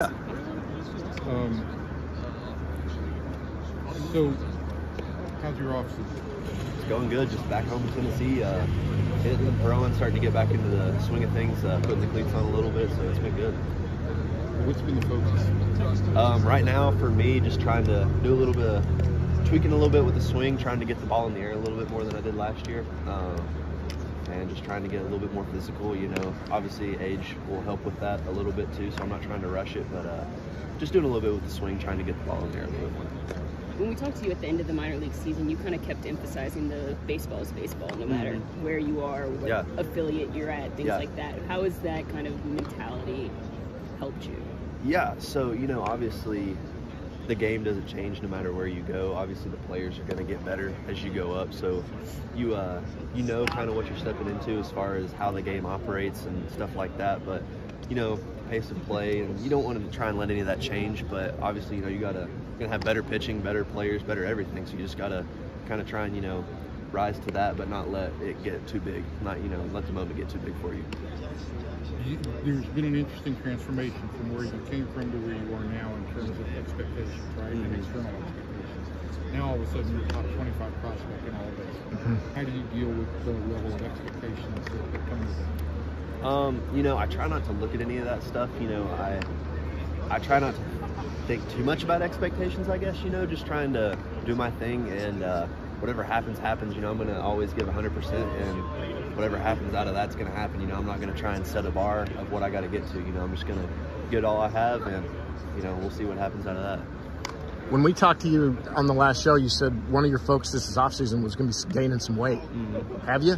Um, so, how's your off season? It's going good. Just back home in Tennessee, uh, hitting, the throwing, starting to get back into the swing of things, uh, putting the cleats on a little bit. So it's been good. What's been the focus? Um, right now, for me, just trying to do a little bit of tweaking a little bit with the swing, trying to get the ball in the air a little bit more than I did last year. Um, and just trying to get a little bit more physical. You know, obviously age will help with that a little bit too. So I'm not trying to rush it, but uh, just doing a little bit with the swing, trying to get the ball in there a little bit more. When we talked to you at the end of the minor league season, you kind of kept emphasizing the baseball is baseball, no matter Mhm. where you are, what Yeah. affiliate you're at, things Yeah. like that. How has that kind of mentality helped you? Yeah, so you know, obviously, the game doesn't change no matter where you go. Obviously, the players are going to get better as you go up. So, you uh, you know kind of what you're stepping into as far as how the game operates and stuff like that. But you know, pace of play, and you don't want to try and let any of that change. But obviously, you know, you gotta gonna have better pitching, better players, better everything. So you just gotta kind of try and you know rise to that, but not let it get too big. Not you know let the moment get too big for you. You, there's been an interesting transformation from where you came from to where you are now in terms of expectations, right? And Mhm. external expectations. Now all of a sudden you're top 25 prospect in all of this. How do you deal with the level of expectations that that come with it? Um, you know, I try not to look at any of that stuff. You know, I I try not to think too much about expectations. I guess you know, just trying to do my thing, and uh, whatever happens, happens. You know, I'm gonna always give 100, percent and whatever happens out of that's gonna happen. You know, I'm not gonna try and set a bar of what I got to get to. You know, I'm just gonna get all I have, and you know, we'll see what happens out of that. When we talked to you on the last show, you said one of your focuses this off season was going to be gaining some weight. Have you?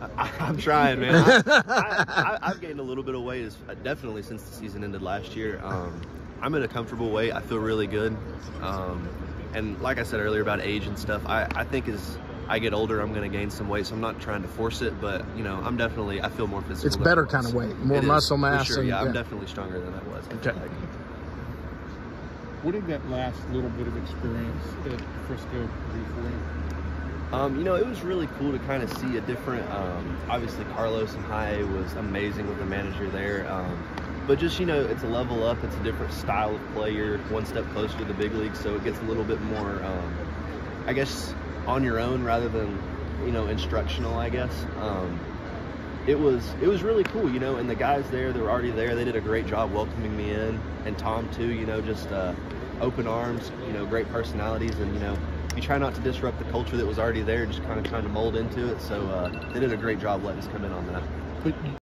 I, I'm trying, man. I, I've gained a little bit of weight, definitely since the season ended last year. Um, I'm in a comfortable weight. I feel really good. Um, and like I said earlier about age and stuff, I, I think as I get older, I'm going to gain some weight. So I'm not trying to force it, but you know, I'm definitely I feel more physical. It's better kind of weight, more It is, muscle for mass. Sure, and, yeah, I'm definitely stronger than I was. Okay. like. What did that last little bit of experience at Frisco do for you? Um, you know, it was really cool to kind of see a different. Um, obviously, Carlos and High was amazing with the manager there. Um, but just you know, it's a level up. It's a different style of player, one step closer to the big league, so it gets a little bit more, um, I guess, on your own rather than you know instructional. I guess. Um, it was it was really cool, you know, and the guys there they were already there, they did a great job welcoming me in, and Tom too, you know, just uh, open arms, you know, great personalities, and you know, you try not to disrupt the culture that was already there, just kind of trying to mold into it. So uh, they did a great job letting us come in on that.